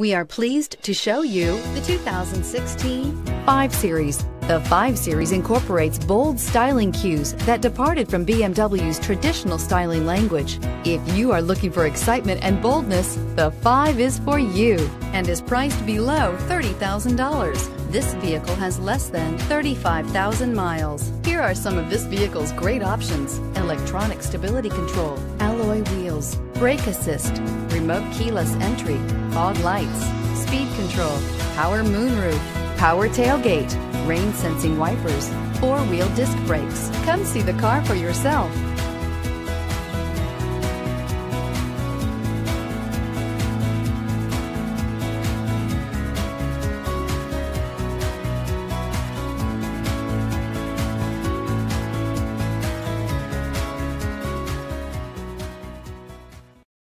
We are pleased to show you the 2016 5 Series. The 5 Series incorporates bold styling cues that departed from BMW's traditional styling language. If you are looking for excitement and boldness, the 5 is for you and is priced below $30,000. This vehicle has less than 35,000 miles. Here are some of this vehicle's great options. Electronic stability control, alloy wheels, brake assist, remote keyless entry, fog lights, speed control, power moonroof, power tailgate, rain sensing wipers, four-wheel disc brakes. Come see the car for yourself.